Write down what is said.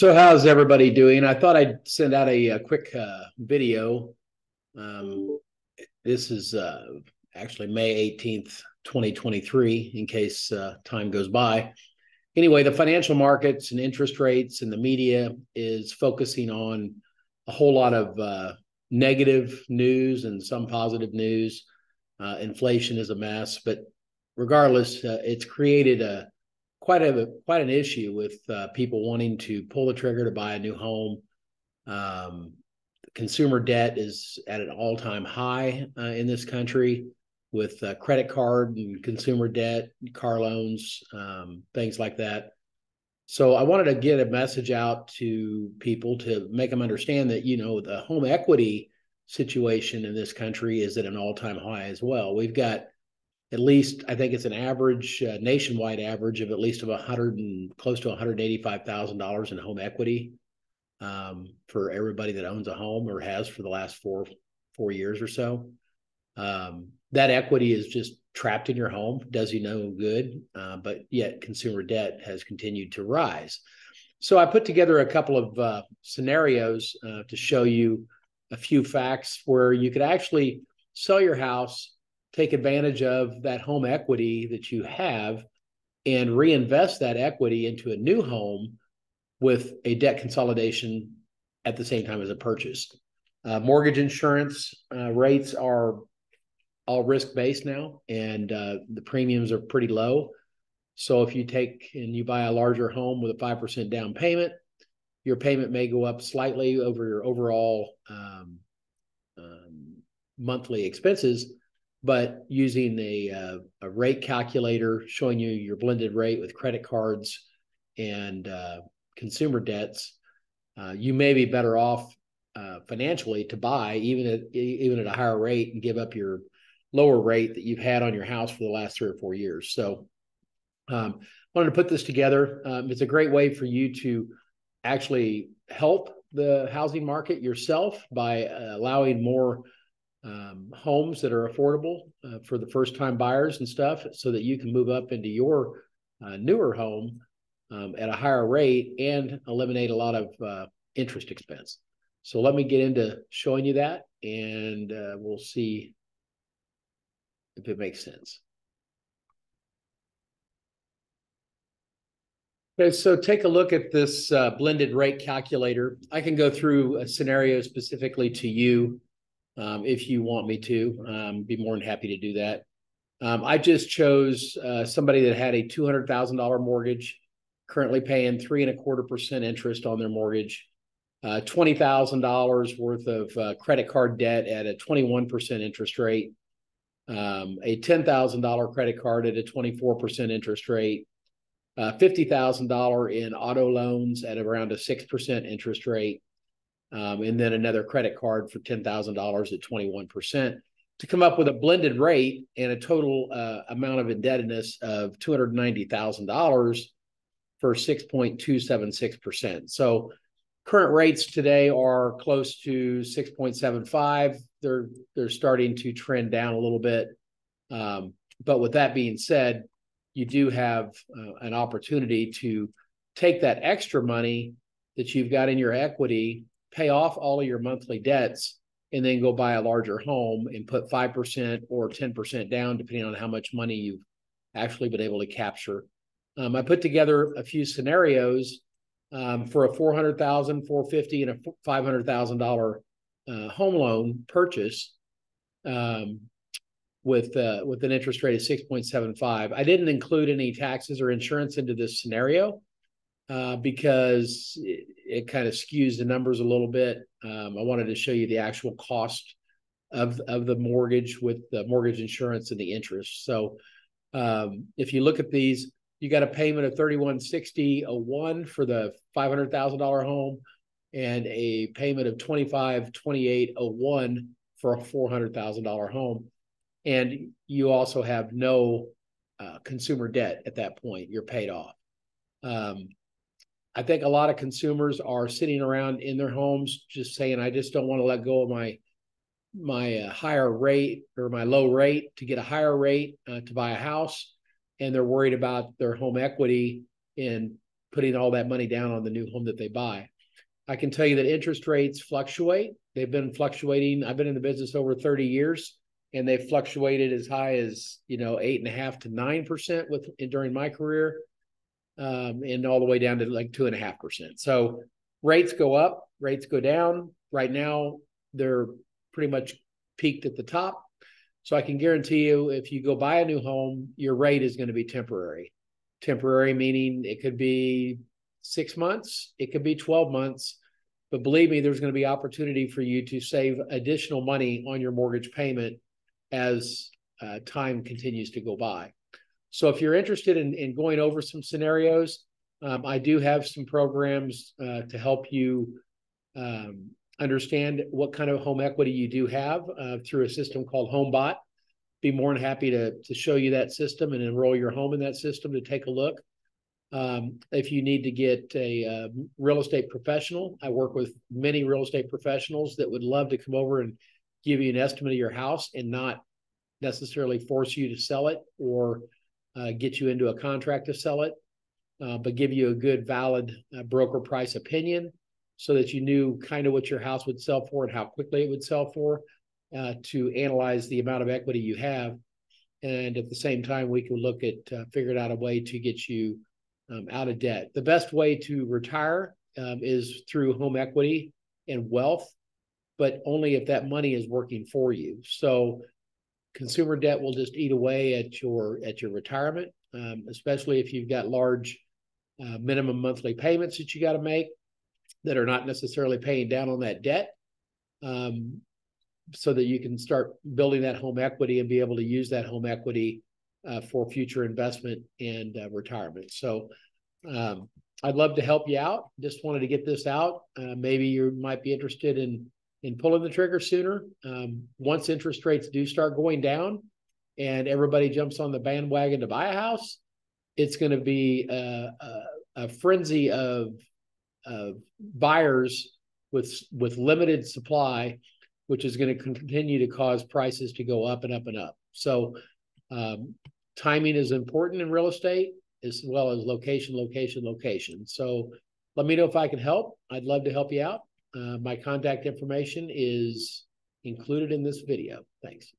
So, how's everybody doing? I thought I'd send out a, a quick uh, video. Um, this is uh, actually May 18th, 2023, in case uh, time goes by. Anyway, the financial markets and interest rates and the media is focusing on a whole lot of uh, negative news and some positive news. Uh, inflation is a mess, but regardless, uh, it's created a quite a quite an issue with uh, people wanting to pull the trigger to buy a new home. Um, consumer debt is at an all time high uh, in this country with uh, credit card and consumer debt, car loans, um, things like that. So I wanted to get a message out to people to make them understand that you know the home equity situation in this country is at an all time high as well. We've got at least I think it's an average uh, nationwide average of at least of a hundred and close to one hundred eighty five thousand dollars in home equity um, for everybody that owns a home or has for the last four four years or so. Um, that equity is just trapped in your home, does you no good, uh, but yet consumer debt has continued to rise. So I put together a couple of uh, scenarios uh, to show you a few facts where you could actually sell your house take advantage of that home equity that you have and reinvest that equity into a new home with a debt consolidation at the same time as a purchase. Uh, mortgage insurance uh, rates are all risk based now, and uh, the premiums are pretty low. So if you take and you buy a larger home with a 5% down payment, your payment may go up slightly over your overall um, um, monthly expenses but using a, uh, a rate calculator showing you your blended rate with credit cards and uh, consumer debts, uh, you may be better off uh, financially to buy even at even at a higher rate and give up your lower rate that you've had on your house for the last three or four years. So, um, wanted to put this together. Um, it's a great way for you to actually help the housing market yourself by uh, allowing more um, homes that are affordable uh, for the first time buyers and stuff so that you can move up into your uh, newer home um, at a higher rate and eliminate a lot of uh, interest expense. So let me get into showing you that and uh, we'll see if it makes sense. Okay, so take a look at this uh, blended rate calculator. I can go through a scenario specifically to you um, if you want me to. Um, be more than happy to do that. Um, I just chose uh, somebody that had a two hundred thousand dollar mortgage, currently paying three and a quarter percent interest on their mortgage, uh, twenty thousand dollars worth of uh, credit card debt at a twenty one percent interest rate, um, a ten thousand dollar credit card at a twenty four percent interest rate, uh, fifty thousand dollar in auto loans at around a six percent interest rate, um, and then another credit card for $10,000 at 21% to come up with a blended rate and a total uh, amount of indebtedness of $290,000 for 6.276%. So current rates today are close to 6.75. They're they're starting to trend down a little bit. Um, but with that being said, you do have uh, an opportunity to take that extra money that you've got in your equity pay off all of your monthly debts and then go buy a larger home and put 5% or 10% down, depending on how much money you've actually been able to capture. Um, I put together a few scenarios um, for a 400,000, 450 and a $500,000 uh, home loan purchase um, with uh, with an interest rate of 6.75. I didn't include any taxes or insurance into this scenario uh, because it, it kind of skews the numbers a little bit. Um, I wanted to show you the actual cost of of the mortgage with the mortgage insurance and the interest. So um, if you look at these, you got a payment of thirty one sixty a one for the five hundred thousand dollar home, and a payment of twenty five twenty eight a one for a four hundred thousand dollar home, and you also have no uh, consumer debt at that point. You're paid off. Um, I think a lot of consumers are sitting around in their homes just saying, I just don't want to let go of my my uh, higher rate or my low rate to get a higher rate uh, to buy a house, and they're worried about their home equity in putting all that money down on the new home that they buy. I can tell you that interest rates fluctuate. They've been fluctuating. I've been in the business over 30 years and they've fluctuated as high as, you know, eight and a half to nine percent with during my career. Um, and all the way down to like two and a half percent. So rates go up, rates go down. Right now, they're pretty much peaked at the top. So I can guarantee you, if you go buy a new home, your rate is going to be temporary. Temporary meaning it could be six months, it could be 12 months, but believe me, there's going to be opportunity for you to save additional money on your mortgage payment as uh, time continues to go by. So if you're interested in, in going over some scenarios, um, I do have some programs uh, to help you um, understand what kind of home equity you do have uh, through a system called HomeBot. Be more than happy to, to show you that system and enroll your home in that system to take a look. Um, if you need to get a uh, real estate professional, I work with many real estate professionals that would love to come over and give you an estimate of your house and not necessarily force you to sell it or uh, get you into a contract to sell it, uh, but give you a good, valid uh, broker price opinion so that you knew kind of what your house would sell for and how quickly it would sell for uh, to analyze the amount of equity you have. And at the same time, we can look at uh, figuring out a way to get you um, out of debt. The best way to retire um, is through home equity and wealth, but only if that money is working for you. So consumer debt will just eat away at your at your retirement, um, especially if you've got large uh, minimum monthly payments that you got to make that are not necessarily paying down on that debt um, so that you can start building that home equity and be able to use that home equity uh, for future investment and uh, retirement. So um, I'd love to help you out. Just wanted to get this out. Uh, maybe you might be interested in in pulling the trigger sooner. Um, once interest rates do start going down and everybody jumps on the bandwagon to buy a house, it's going to be a, a, a frenzy of uh, buyers with with limited supply, which is going to continue to cause prices to go up and up and up. So um, timing is important in real estate as well as location, location, location. So let me know if I can help. I'd love to help you out. Uh, my contact information is included in this video. Thanks.